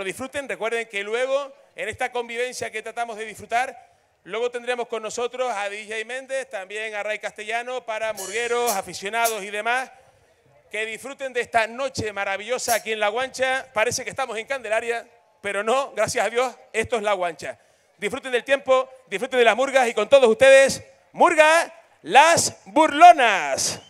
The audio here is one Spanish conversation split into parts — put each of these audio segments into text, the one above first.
Lo disfruten. Recuerden que luego, en esta convivencia que tratamos de disfrutar, luego tendremos con nosotros a DJ Méndez, también a Ray Castellano, para murgueros, aficionados y demás. Que disfruten de esta noche maravillosa aquí en La Guancha. Parece que estamos en Candelaria, pero no, gracias a Dios, esto es La Guancha. Disfruten del tiempo, disfruten de las murgas y con todos ustedes, Murga Las Burlonas.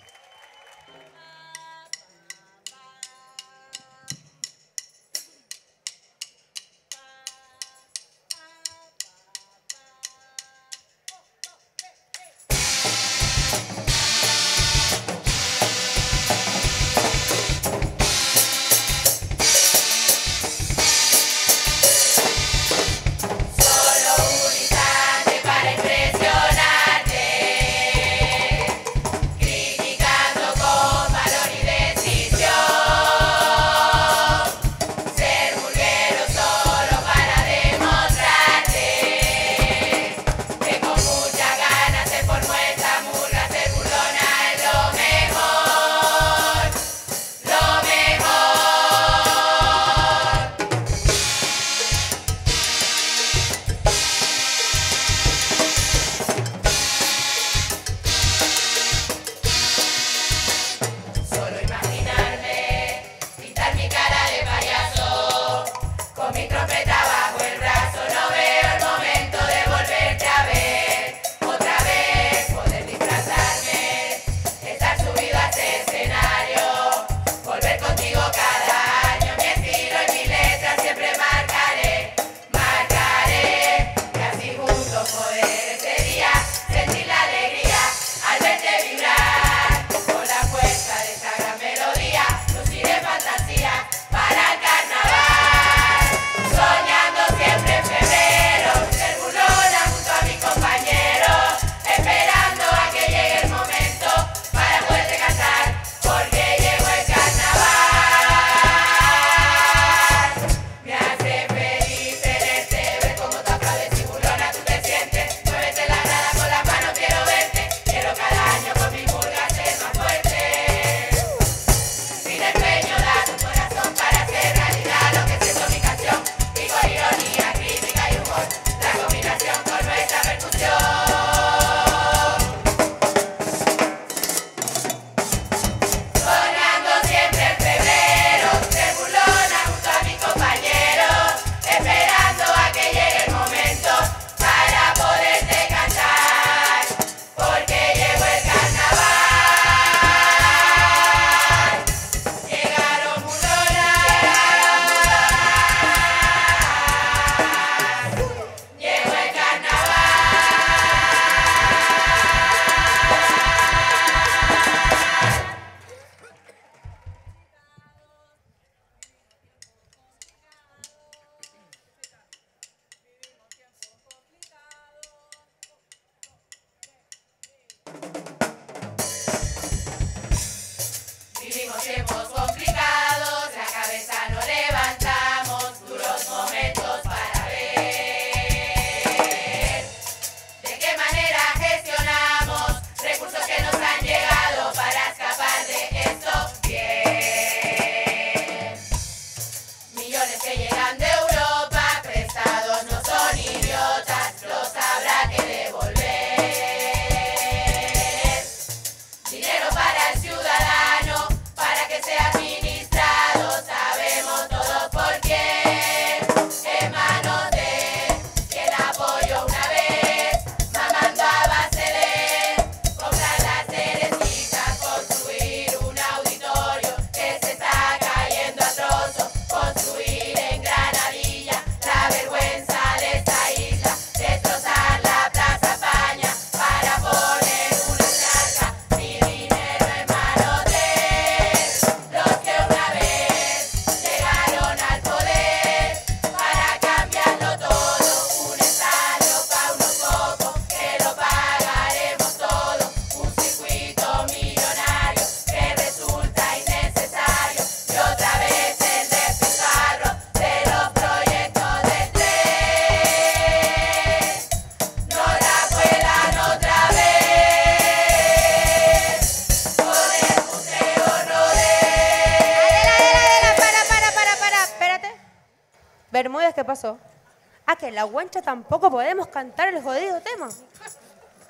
tampoco podemos cantar el jodido tema.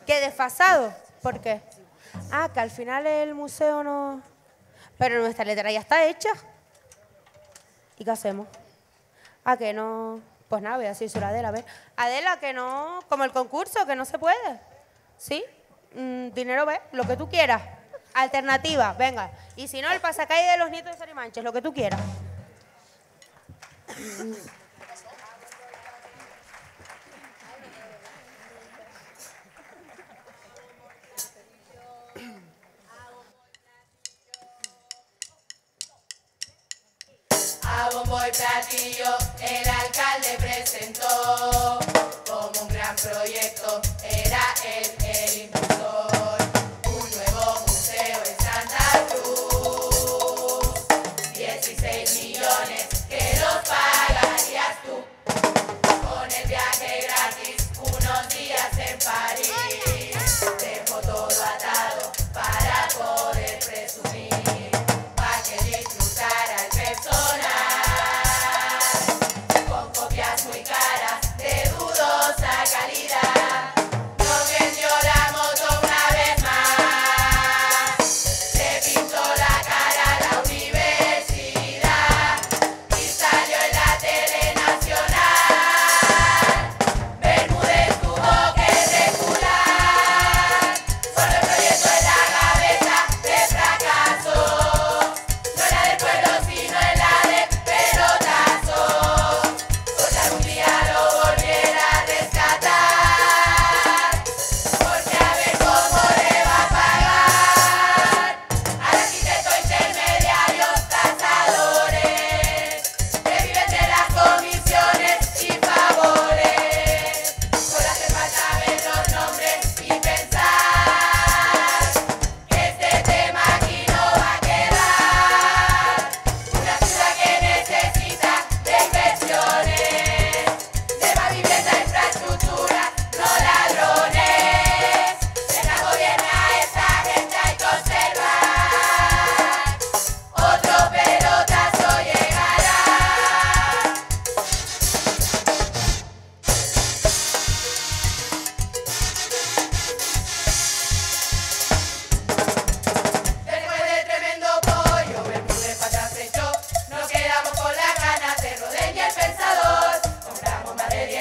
Qué desfasado. ¿Por qué? Ah, que al final el museo no... Pero nuestra letra ya está hecha. ¿Y qué hacemos? Ah, que no... Pues nada, voy a decir a Adela, a ver. Adela, que no... Como el concurso, que no se puede. ¿Sí? Mm, dinero ve, lo que tú quieras. Alternativa, venga. Y si no, el pasacalle de los nietos de Sarimanches, lo que tú quieras. a bombo platillo el alcalde presentó como un gran proyecto, era el, el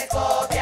forget.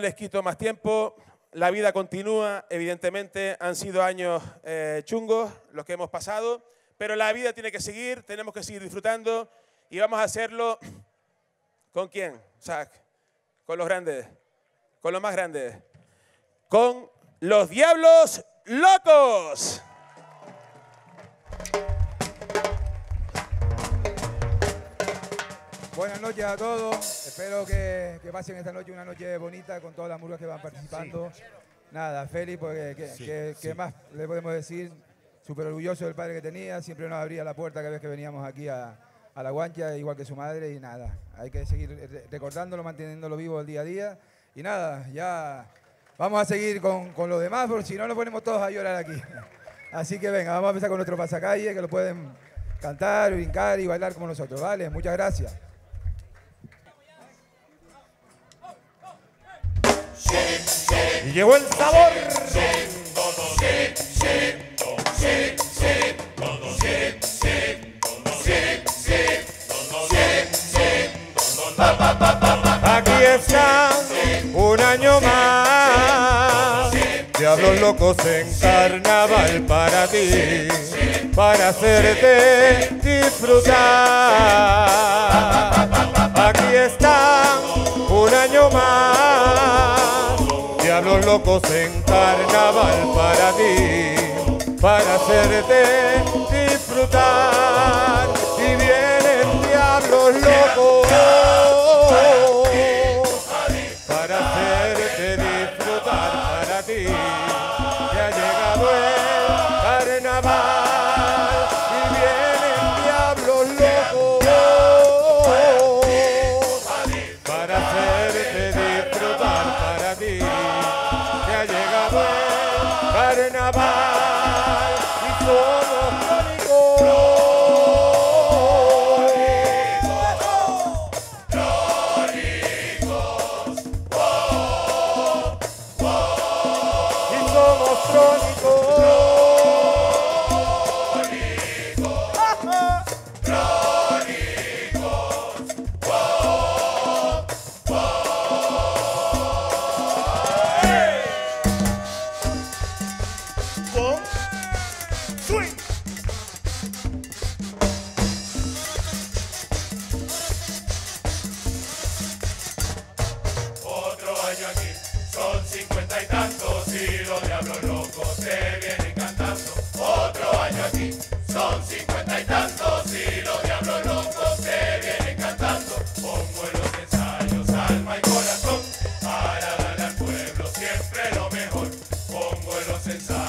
Les quito más tiempo. La vida continúa, evidentemente han sido años eh, chungos los que hemos pasado, pero la vida tiene que seguir, tenemos que seguir disfrutando y vamos a hacerlo con quién, sea, con los grandes, con los más grandes, con los diablos locos. Buenas noches a todos. Espero que, que pasen esta noche una noche bonita con todas las murgas que van participando. Nada, Félix, porque ¿qué, qué- qué más le podemos decir? Súper orgulloso del padre que tenía. Siempre nos abría la puerta cada vez que veníamos aquí a, a la guancha, igual que su madre. Y nada, hay que seguir re- recordándolo, manteniéndolo vivo el día a día. Y nada, ya vamos a seguir con, con los demás, porque si no nos ponemos todos a llorar aquí. Así que venga, vamos a empezar con nuestro pasacalle, que lo pueden cantar, brincar y bailar como nosotros. ¿Vale? Muchas gracias. Llegó el sabor. Aquí está un año más. Diablos locos en carnaval para ti, para hacerte disfrutar. Aquí está un año más. Diablos locos en carnaval para ti, para hacerte disfrutar. Y vienen diablos locos six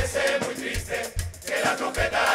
parece muy triste que la trompeta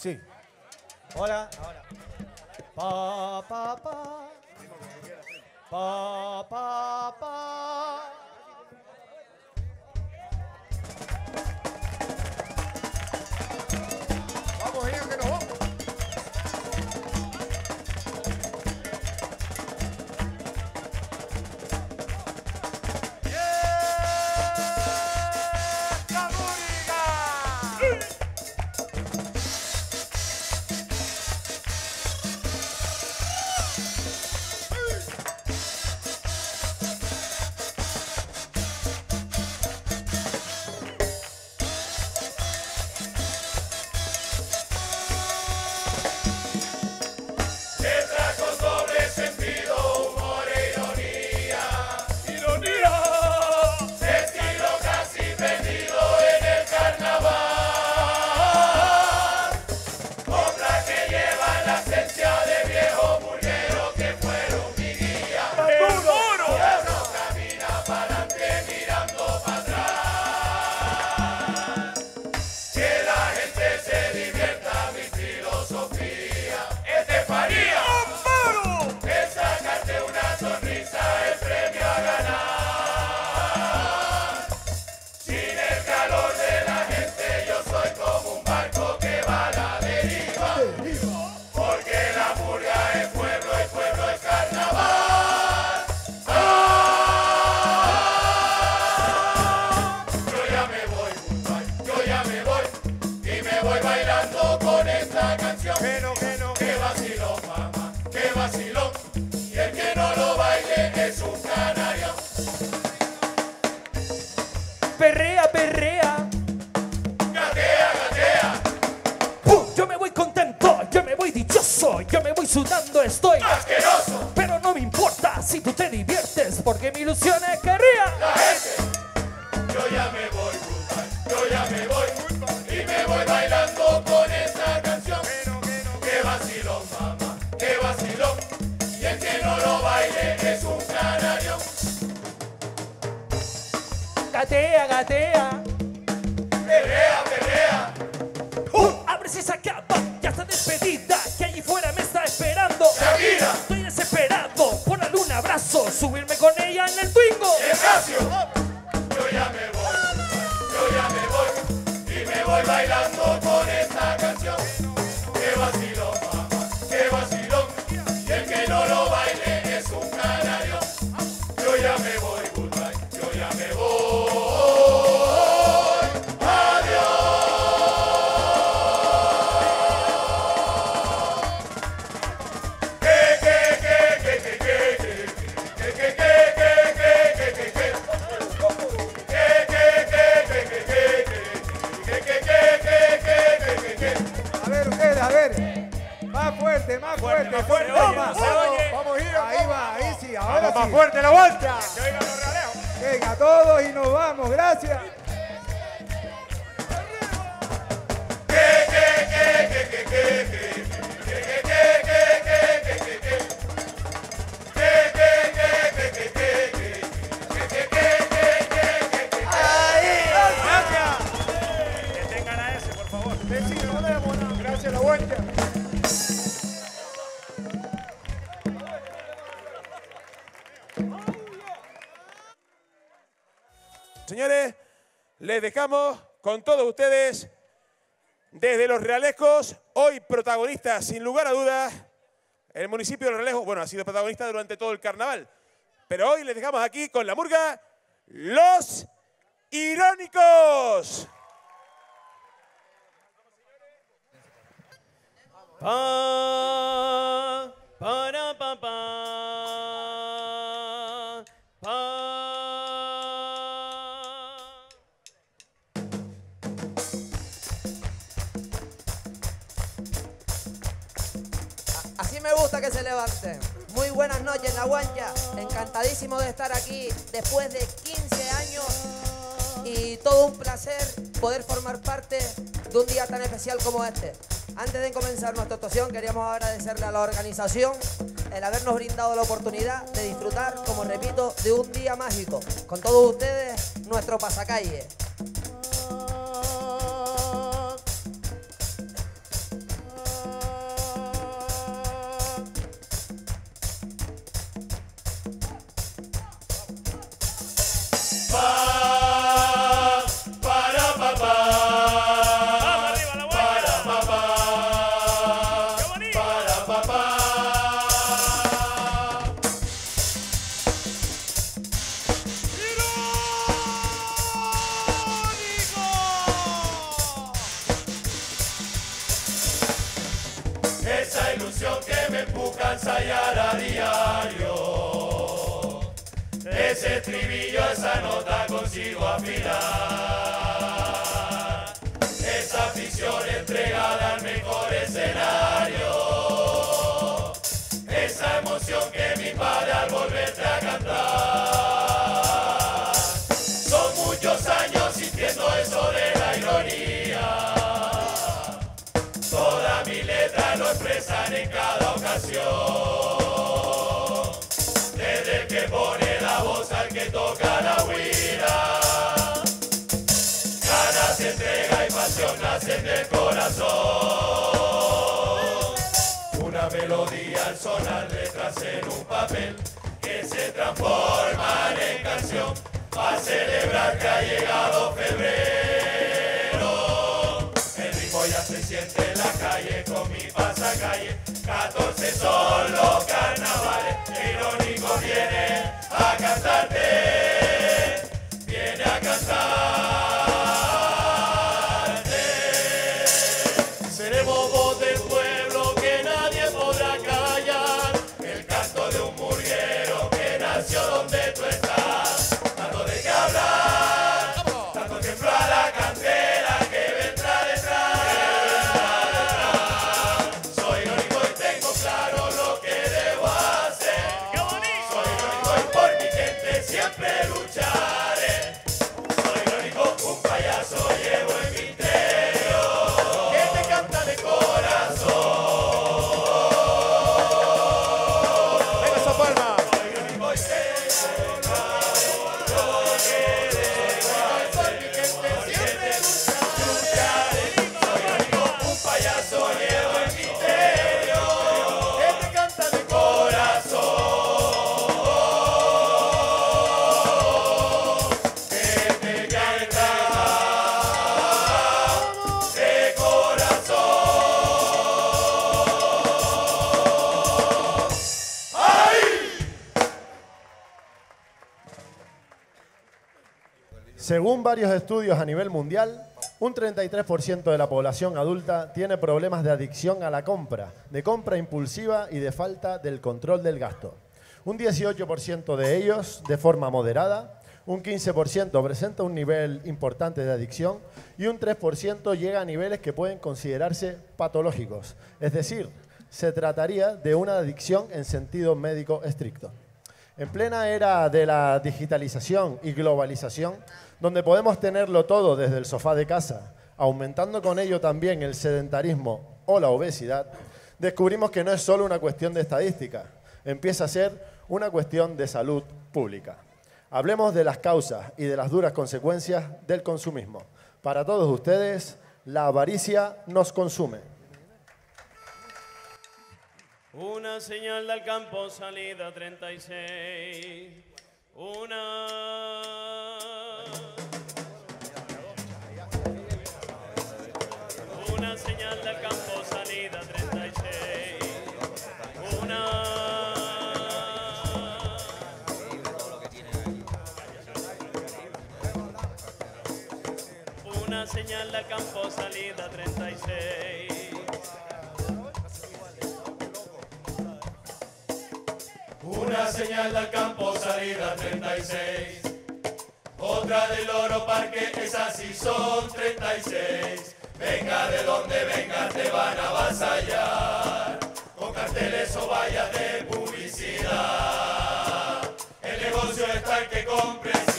Sí. Hola. Ahora. Pa, pa, pa. Pa, pa, pa. protagonista, sin lugar a dudas, el municipio de Relejo, bueno, ha sido protagonista durante todo el carnaval. Pero hoy les dejamos aquí con la murga Los Irónicos. Ah. buenas noches, La Guancha. Encantadísimo de estar aquí después de 15 años y todo un placer poder formar parte de un día tan especial como este. Antes de comenzar nuestra actuación, queríamos agradecerle a la organización el habernos brindado la oportunidad de disfrutar, como repito, de un día mágico. Con todos ustedes, nuestro pasacalle. Que me empuja a ensayar a diario. Ese estribillo, esa nota consigo afinar. Esa afición entregada al mejor escenario. Esa emoción que mi padre al volverte a cantar. Son muchos años sintiendo eso de la ironía. Lo expresan en cada ocasión. Desde el que pone la voz al que toca la huida. Ganas, entrega y pasión nacen del corazón. Una melodía al sonar letras en un papel que se transforman en canción. A celebrar que ha llegado febrero. Siente en la calle con mi pasacalle. 14 son los carnavales. Irónico viene a cantarte. Según varios estudios a nivel mundial, un 33% de la población adulta tiene problemas de adicción a la compra, de compra impulsiva y de falta del control del gasto. Un 18% de ellos de forma moderada, un 15% presenta un nivel importante de adicción y un 3% llega a niveles que pueden considerarse patológicos. Es decir, se trataría de una adicción en sentido médico estricto. En plena era de la digitalización y globalización, donde podemos tenerlo todo desde el sofá de casa, aumentando con ello también el sedentarismo o la obesidad, descubrimos que no es solo una cuestión de estadística, empieza a ser una cuestión de salud pública. Hablemos de las causas y de las duras consecuencias del consumismo. Para todos ustedes, la avaricia nos consume. Una señal del campo, salida 36. Una. Una señal del campo, salida 36. Una. Una señal del campo, salida 36. Una señal del campo, salida 36. Otra del Oro Parque, esas sí son 36. Venga de donde venga, te van a avasallar. Con carteles o vallas de publicidad. El negocio está el que compre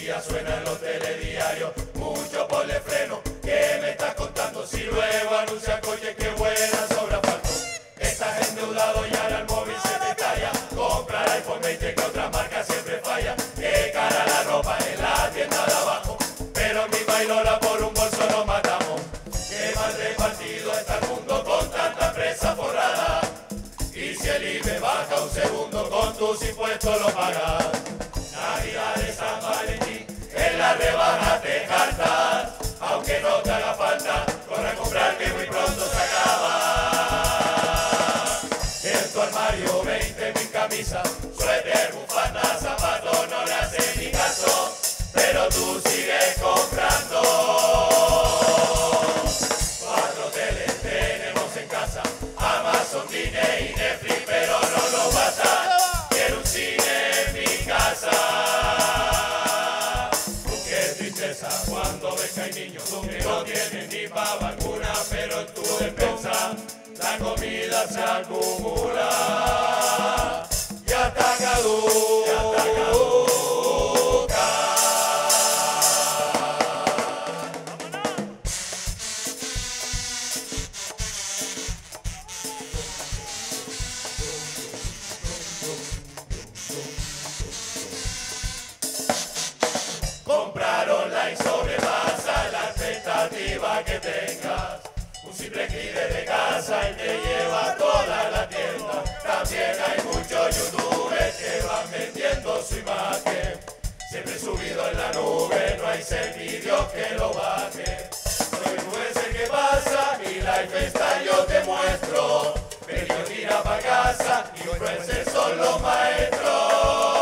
policía, suena en los telediarios, mucho ponle freno, ¿qué me estás contando? Si luego anuncia coche que buena sobre asfalto, estás endeudado y ahora el móvil se te talla, compra el iPhone 20 que otra marca siempre falla, que cara la ropa en la tienda de abajo, pero mi bailola por un bolso nos matamos, qué mal repartido está el mundo con tanta presa forrada, y si el IBE baja un segundo con tus impuestos lo pagas en la rebaja te cantas, aunque no te haga falta, corre a comprar que muy pronto se acaba. En tu armario 20 mil camisas, suéter, bufanda, zapatos, no le haces ni caso, pero tú sigues comprando. Cuatro teles tenemos en casa, Amazon, Disney y Netflix, pero no nos pasa. hay niños que no tienen ni para vacuna, pero en tu defensa la comida se acumula y atacador. Y atacador. casa y te lleva toda la tienda. También hay muchos youtubers que van vendiendo su imagen. Siempre subido en la nube, no hay servicio que lo baje. Soy pues influencer que pasa, mi life está, yo te muestro. Pero tira pa' casa, influencers son los maestros.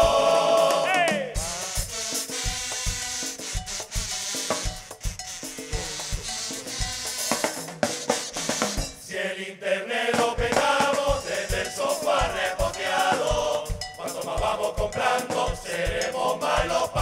seremos malos.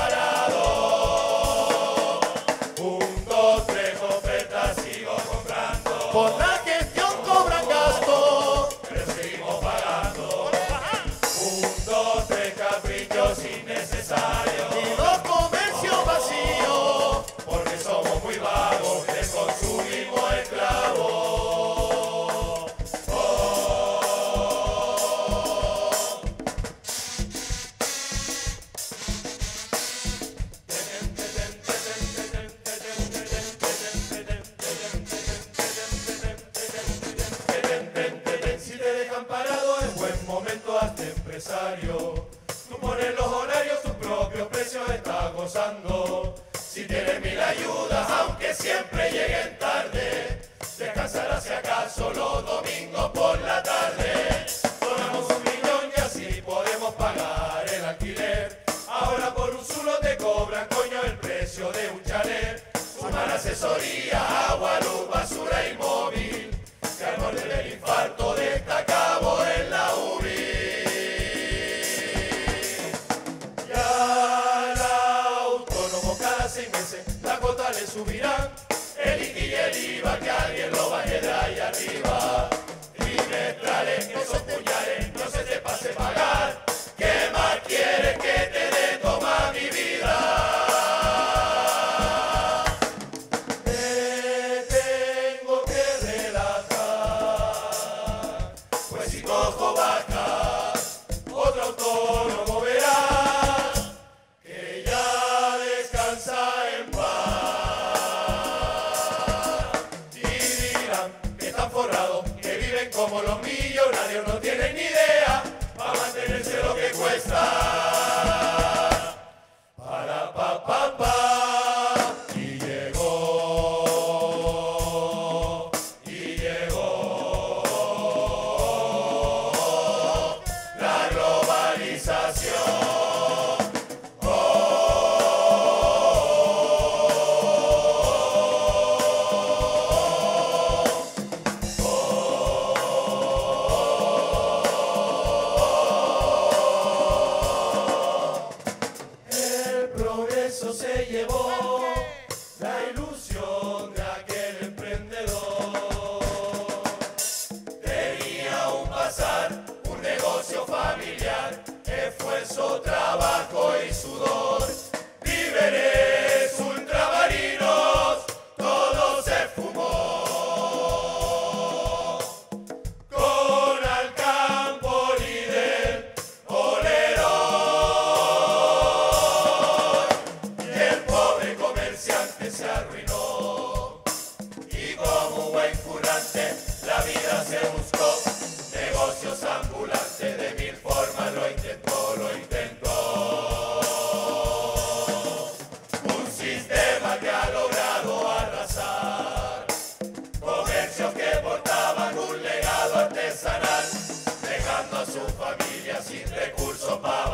precio está gozando. Si tienes su familia sin recursos para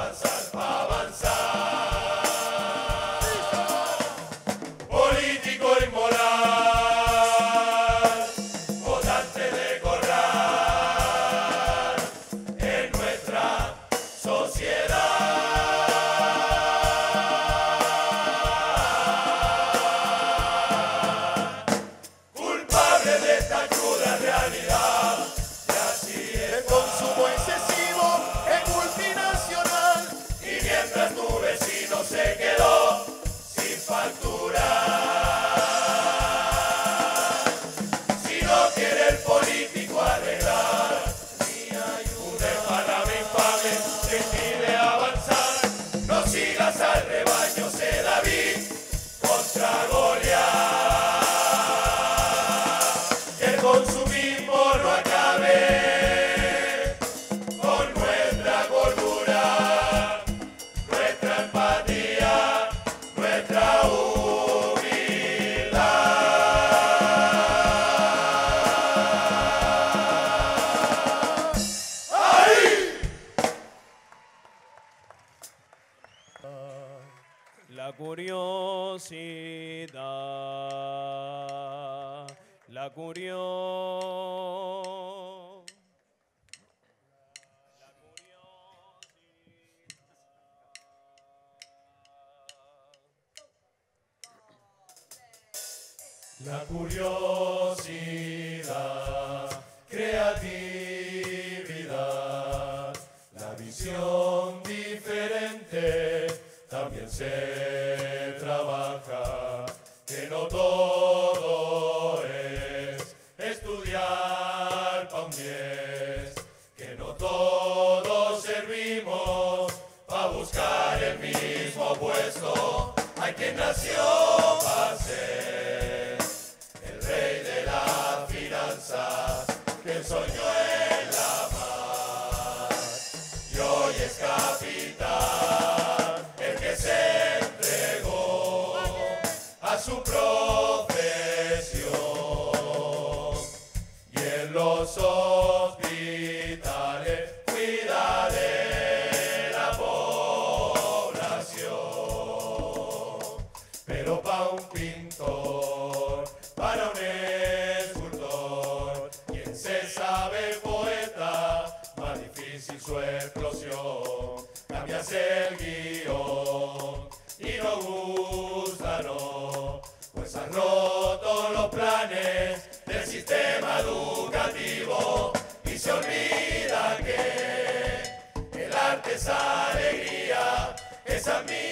ave poeta, más difícil su explosión. Cambias el guion y no gusta, no, pues has roto los planes del sistema educativo y se olvida que el arte es alegría, es amigo.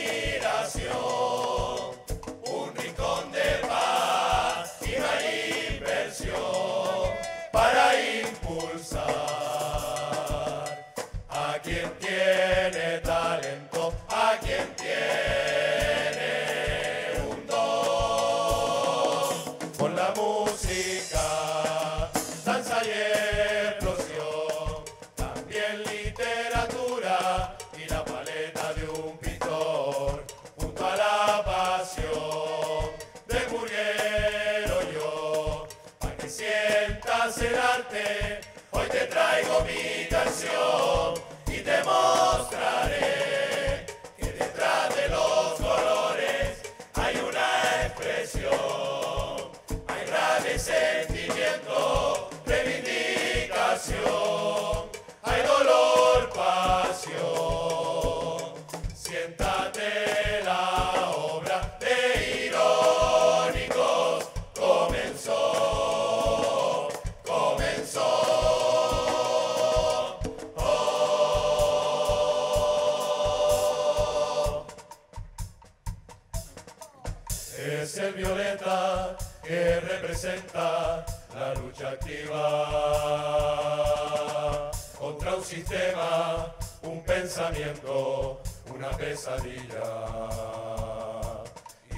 pensamiento, una pesadilla.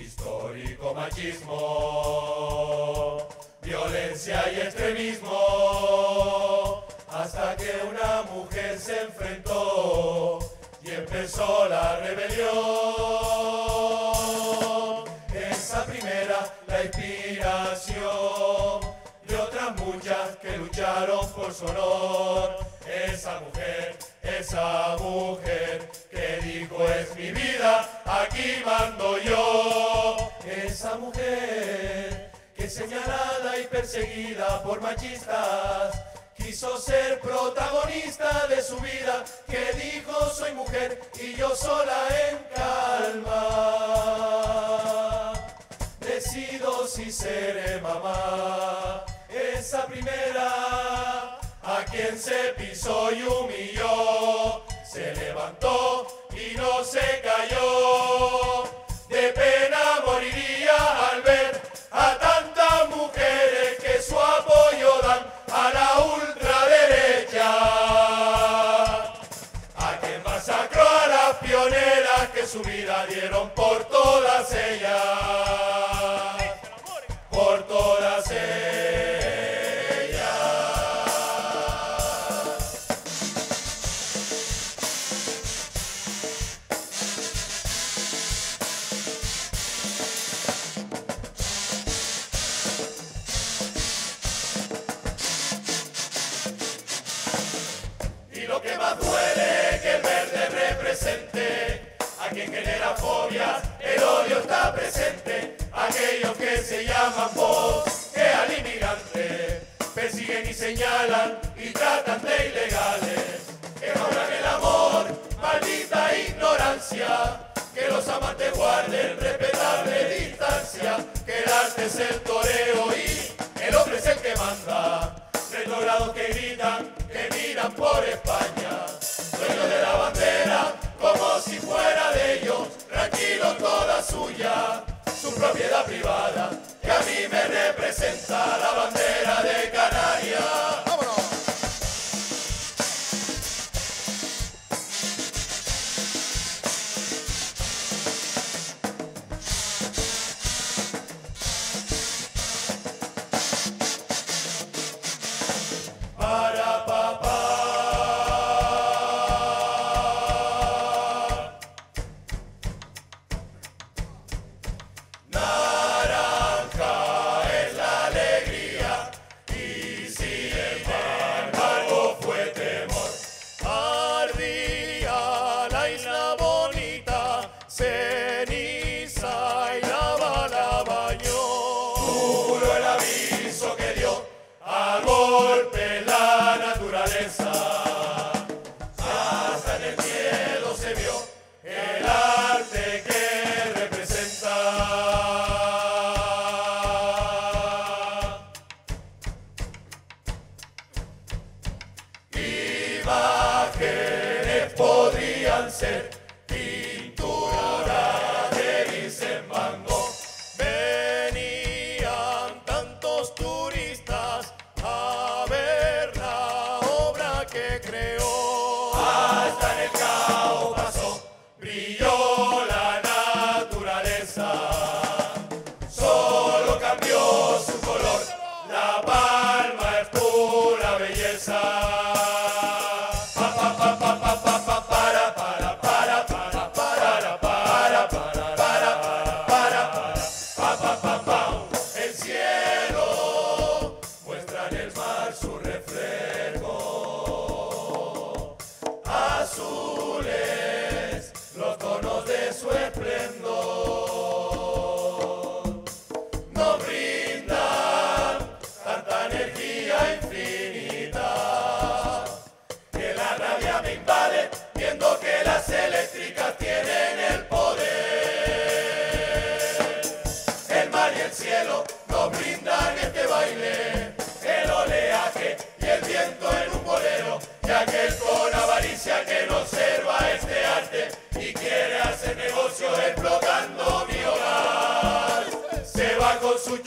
Histórico machismo, violencia y extremismo, hasta que una mujer se enfrentó y empezó la rebelión. Esa primera, la inspiración de otras muchas que lucharon por su honor. Esa mujer esa mujer que dijo es mi vida, aquí mando yo. Esa mujer que señalada y perseguida por machistas quiso ser protagonista de su vida, que dijo soy mujer y yo sola en calma. Decido si seré mamá, esa primera a quien se pisó y humilló, se levantó y no se cayó. De pena moriría al ver a tantas mujeres que su apoyo dan a la ultraderecha, a quien masacró a las pioneras que su vida dieron por todas ellas. Este es el toreo y el hombre es el que manda. tres Retornados que gritan, que miran por España. Dueños de la bandera, como si fuera de ellos. Tranquilo, toda suya, su propiedad privada. Que a mí me representa la bandera de Canarias.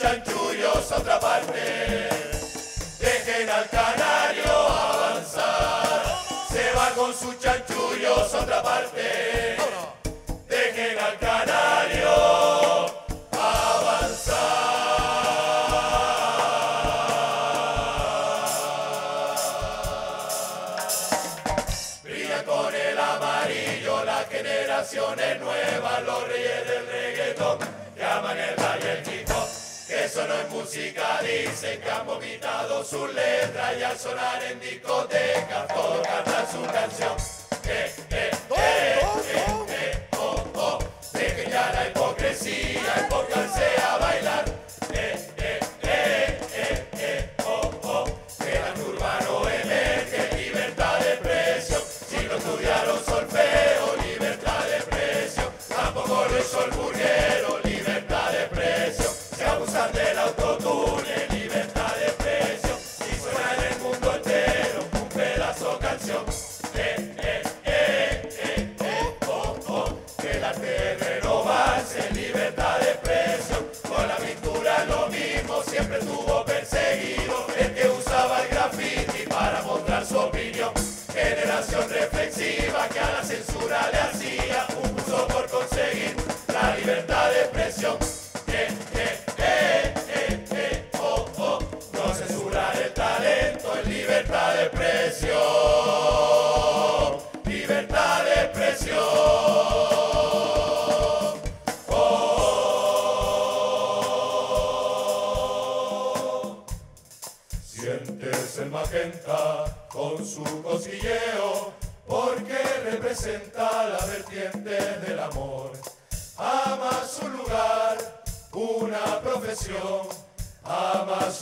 chanchullos otra parte. Dejen al canario avanzar. Se va con sus chanchullos otra parte. Dejen al canario avanzar. Brilla con el amarillo la generación es nueva, los reyes del reggaetón no es música, dicen que han vomitado su letra y al sonar en discotecas tocan su canción. Naciones.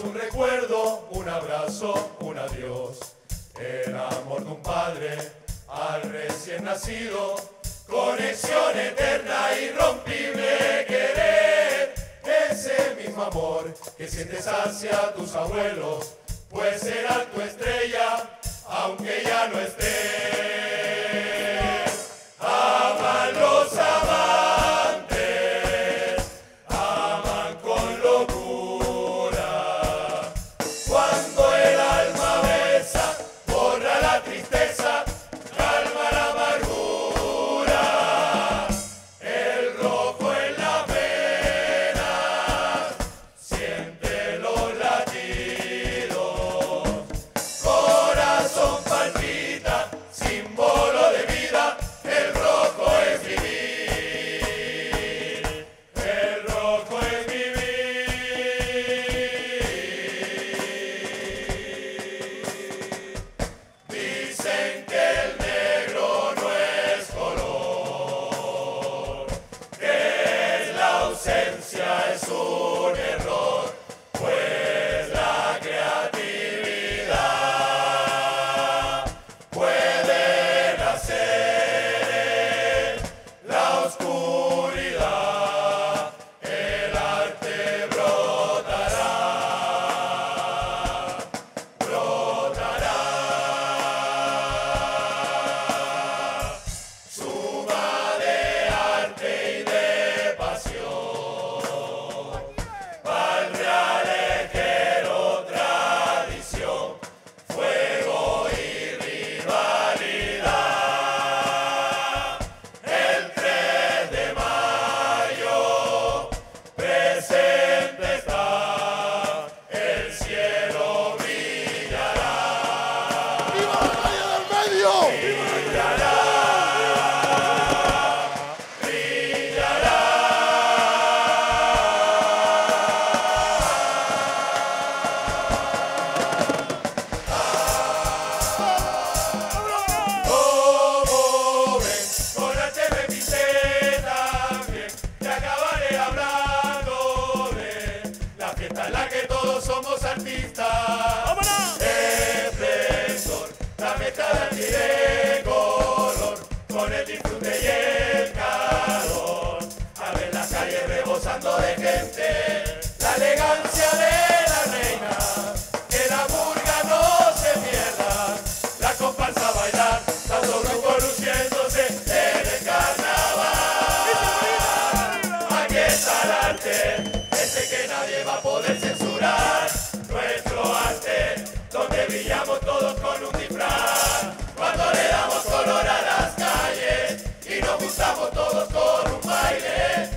un recuerdo, un abrazo, un adiós. El amor de un padre al recién nacido, conexión eterna, irrompible, querer. Ese mismo amor que sientes hacia tus abuelos, pues será tu estrella, aunque ya no estés. Dios. Empezamos todos con un baile.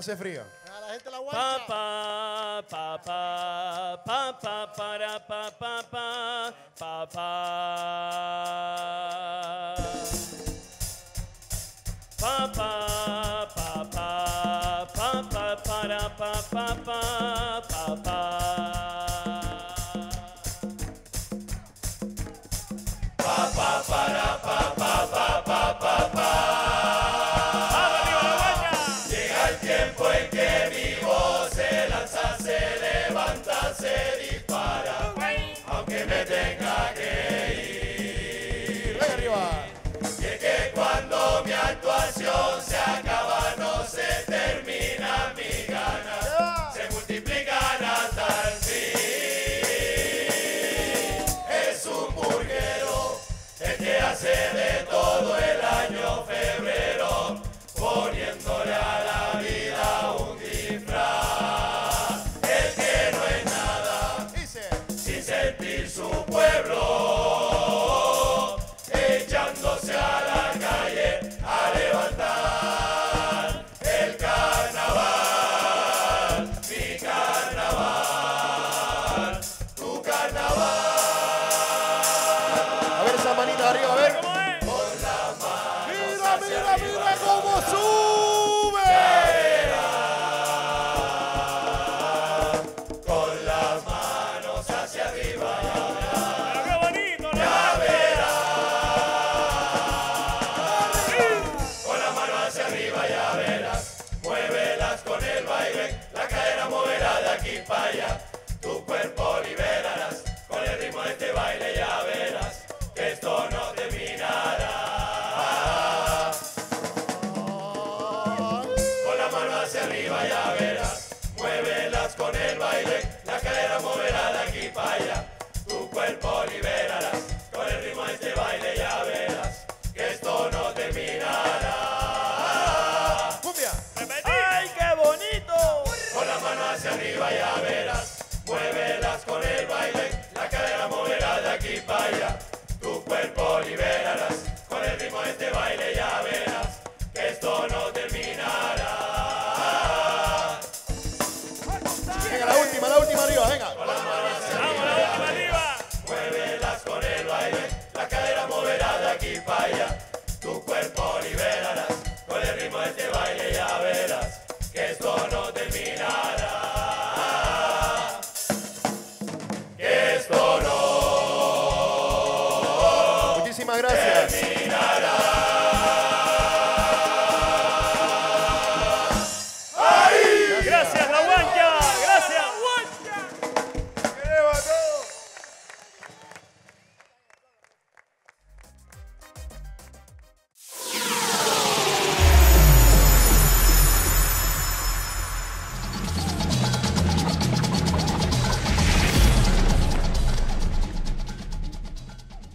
Hace frío. A la gente la.